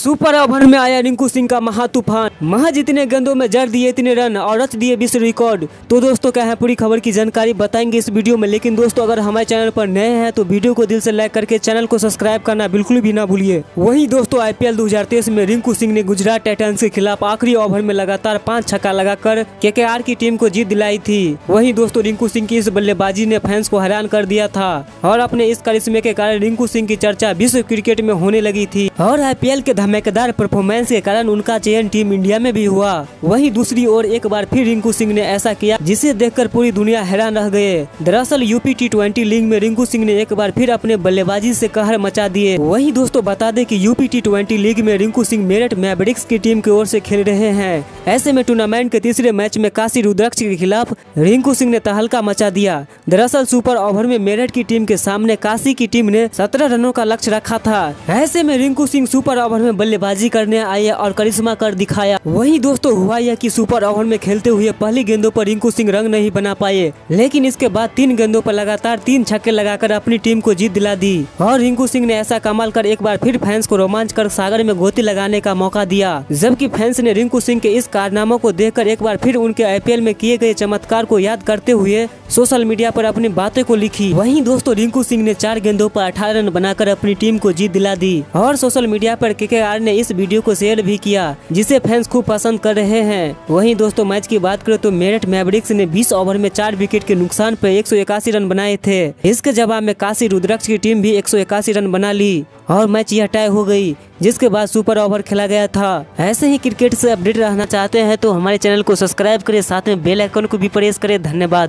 Super over में आया रिंकू सिंह का महा तूफ़ान महज इतने गेंदों में जड़ दिए, इतने रन और रच दिए विश्व रिकॉर्ड। तो दोस्तों, क्या है पूरी खबर की जानकारी बताएँगे इस वीडियो में। लेकिन दोस्तों, अगर हमारे चैनल पर नए हैं तो वीडियो को दिल से लाइक करके चैनल को सब्सक्राइब करना बिल्कुल भी ना भूलिए। वही दोस्तों, आईपीएल 2023 में रिंकू सिंह ने गुजरात टाइटंस के खिलाफ आखिरी ओवर में लगातार पाँच छक्का लगाकर केकेआर की टीम को जीत दिलाई थी। वही दोस्तों, रिंकू सिंह की इस बल्लेबाजी ने फैंस को हैरान कर दिया था और अपने इस करिश्मे के कारण रिंकू सिंह की चर्चा विश्व क्रिकेट में होने लगी थी। और आईपीएल के धमाकेदार परफॉर्मेंस के कारण उनका चयन टीम इंडिया में भी हुआ। वहीं दूसरी ओर एक बार फिर रिंकू सिंह ने ऐसा किया, जिसे देखकर पूरी दुनिया हैरान रह गए। दरअसल यूपी टी ट्वेंटी लीग में रिंकू सिंह ने एक बार फिर अपने बल्लेबाजी से कहर मचा दिए। वहीं दोस्तों बता दें कि यूपी टी ट्वेंटी लीग में रिंकू सिंह मेरठ मैब्रिक्स की टीम की ओर से खेल रहे हैं। ऐसे में टूर्नामेंट के तीसरे मैच में काशी रुद्राक्ष के खिलाफ रिंकू सिंह ने तहलका मचा दिया। दरअसल सुपर ओवर में मेरठ की टीम के सामने काशी की टीम ने सत्रह रनों का लक्ष्य रखा था। ऐसे में रिंकू सिंह सुपर ओवर में बल्लेबाजी करने आए और करिश्मा कर दिखाया। वही दोस्तों, हुआ यह कि सुपर ओवर में खेलते हुए पहली गेंदों पर रिंकू सिंह रंग नहीं बना पाए। लेकिन इसके बाद तीन गेंदों पर लगातार तीन छक्के लगाकर अपनी टीम को जीत दिला दी। और रिंकू सिंह ने ऐसा कमाल कर एक बार फिर फैंस को रोमांच कर सागर में गोती लगाने का मौका दिया। जबकि फैंस ने रिंकू सिंह के इस कारनामों को देखकर एक बार फिर उनके आईपीएल में किए गए चमत्कार को याद करते हुए सोशल मीडिया पर अपनी बातें को लिखी। वहीं दोस्तों, रिंकू सिंह ने चार गेंदों पर अठारह रन बनाकर अपनी टीम को जीत दिला दी। और सोशल मीडिया पर केकेआर ने इस वीडियो को शेयर भी किया, जिसे फैंस खूब पसंद कर रहे हैं। वहीं दोस्तों, मैच की बात करें तो मेरठ मैब्रिक्स ने 20 ओवर में चार विकेट के नुकसान पर एक रन बनाए थे। इसके जवाब में काशी रुद्रक्ष की टीम भी एक सौ इक्यासी रन बना ली और मैच यह टाई हो गई, जिसके बाद सुपर ओवर खेला गया था। ऐसे ही क्रिकेट से अपडेट रहना चाहते हैं तो हमारे चैनल को सब्सक्राइब करें, साथ में बेल आइकन को भी प्रेस करें। धन्यवाद।